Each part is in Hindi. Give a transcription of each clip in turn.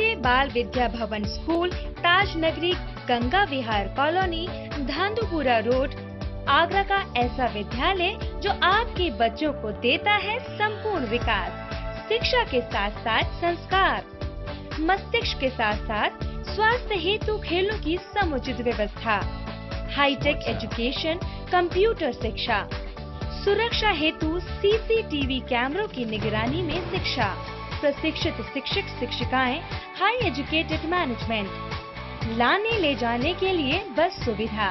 बाल विद्या Bhavan school Taj Nagari Ganga Vihar colony Dhandhupura road, Agra का ऐसा विद्यालय जो आपके बच्चों को देता है संपूर्ण विकास, शिक्षा के साथ साथ संस्कार, मस्तिष्क के साथ साथ स्वास्थ्य हेतु खेलों की समुचित व्यवस्था हाईटेक एजुकेशन कंप्यूटर शिक्षा, सुरक्षा हेतु सीसीटीवी कैमरों की निगरानी में शिक्षा। प्रशिक्षित शिक्षक, शिक्षिकाएँ हाई एजुकेटेड मैनेजमेंट लाने ले जाने के लिए बस सुविधा।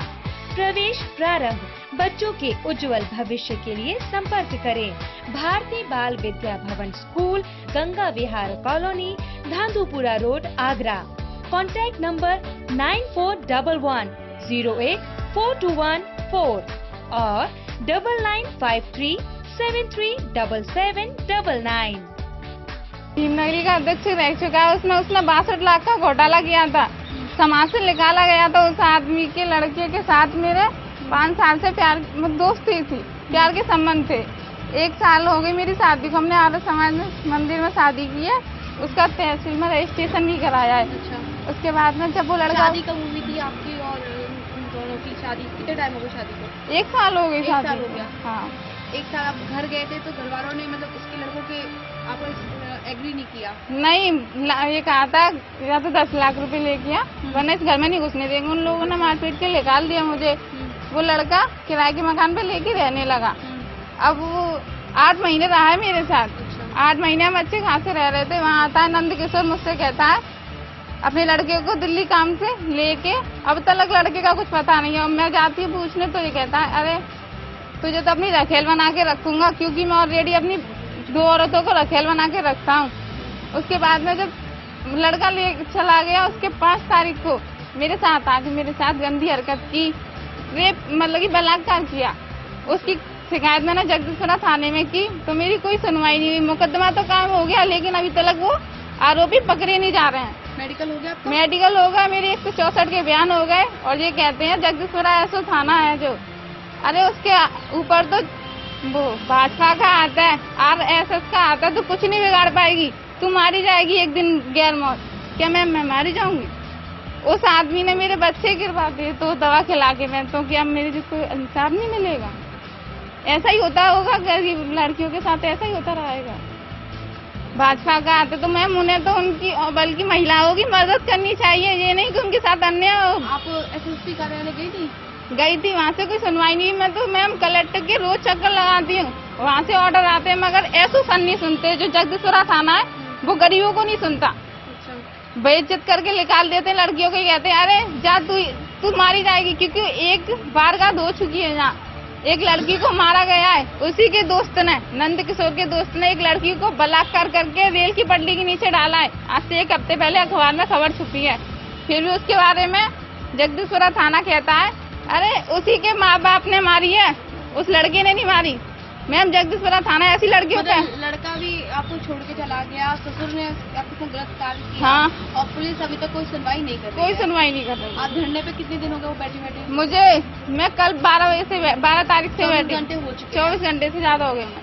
प्रवेश प्रारंभ, बच्चों के उज्जवल भविष्य के लिए संपर्क करें। Bharatiya Bal Vidya Bhavan school, Ganga Vihar colony Dhandhupura road, Agra. Contact number nine four double one zero eight four two one four और double nine five three seven three double seven double nine. Nagari का अध्यक्ष रह चुका है। उसमें उसने बासठ लाख का घोटाला किया था। समाज से निकाला गया था उस आदमी के लड़के के साथ। मेरे पाँच साल से प्यार दोस्ती थी। प्यार के संबंध थे। एक साल हो गई मेरी शादी को। हमने आर्य समाज में मंदिर में शादी की है। उसका तहसील में रजिस्ट्रेशन भी कराया है। अच्छा। उसके बाद में जब वो लड़का शादी कब हुई थी आपकी और दोनों की शादी? कितने टाइम हो गया शादी को? एक साल हो गई शादी हो गया। हाँ। एक साल आप घर गए थे तो घर वालों ने मतलब उसके लड़कों के आपको एग्री नहीं किया? नहीं ये कहा था या तो दस लाख रुपए ले आ वरना इस घर में नहीं घुसने देंगे। उन लोगों ने मारपीट के निकाल दिया मुझे। वो लड़का किराए के मकान पे लेके रहने लगा। अब वो आठ महीने रहा है मेरे साथ। आठ महीने हम अच्छे खासे रह रहे थे। वहाँ आता है नंद किशोर मुझसे कहता है अपने लड़के को दिल्ली काम से लेके अब तक लड़के का कुछ पता नहीं है। और मैं जाती हूँ पूछने तो ये कहता है अरे तुझे तो अपनी रखेल बना के रखूँगा क्योंकि मैं ऑलरेडी अपनी दो औरतों को रखेल बना के रखता हूँ। उसके बाद में जब लड़का ले चला गया उसके पाँच तारीख को मेरे साथ आके मेरे साथ गंदी हरकत की रेप मतलब कि बलात्कार किया। उसकी शिकायत मैंने जगदीशपुरा थाने में की तो मेरी कोई सुनवाई नहीं हुई। मुकदमा तो काम हो गया लेकिन अभी तक वो आरोपी पकड़े नहीं जा रहे हैं। मेडिकल हो गया आपका? मेडिकल हो गया मेरे एक सौ चौसठ के बयान हो गए और ये कहते हैं जगदीशपुरा ऐसा थाना है जो अरे उसके ऊपर तो वो भाजपा का आता है। आर एस एस का आता है तो कुछ नहीं बिगाड़ पाएगी। तू मारी जाएगी एक दिन गैर मौत। क्या मैम मैं मारी जाऊँगी? उस आदमी ने मेरे बच्चे गिरवा दिए तो दवा खिला के मैं तो क्या मेरे जिसको इंसाफ नहीं मिलेगा। ऐसा ही होता होगा, गरीब लड़कियों के साथ ऐसा ही होता रहेगा। भाजपा का आते तो मैम उन्हें तो उनकी बल्कि महिलाओं की मदद करनी चाहिए ये नहीं कि उनके साथ अन्य हो आप एसएसपी कार्यालय गई थी? गई थी वहाँ से कोई सुनवाई नहीं मैं तो मैम कलेक्टर के रोज चक्कर लगाती हूँ। वहाँ से ऑर्डर आते हैं मगर ऐसो सन नहीं सुनते जो जगदीशपुरा थाना है वो गरीबों को नहीं सुनता। अच्छा। बेइज्जत करके निकाल देते हैं लड़कियों को कहते हैं अरे जा तू तू मारी जाएगी क्योंकि एक बार का हो चुकी है यहाँ। एक लड़की को मारा गया है, उसी के दोस्त ने, नंद किशोर के दोस्त ने एक लड़की को बलात्कार करके रेल की पटली के नीचे डाला है। आज से एक हफ़्ते पहले अखबार में खबर छुपी है। फिर भी उसके बारे में जगदीशपुरा थाना कहता है, अरे, उसी के माँ बाप ने मारी है, उस लड़के ने नहीं मारी। मैम जगदीशपुरा थाना ऐसी लड़की होता है। लड़का भी आपको छोड़ के चला गया ससुर ने आपको गलत कार्य किया हाँ। और पुलिस अभी तक कोई सुनवाई नहीं कर रही कोई सुनवाई नहीं कर रही। आप धरने पे कितने दिन हो गए वो बैठी बैठी? मुझे मैं कल बारह बजे से बारह तारीख से बैठी घंटे हो चुके चौबीस घंटे से ज़्यादा हो गए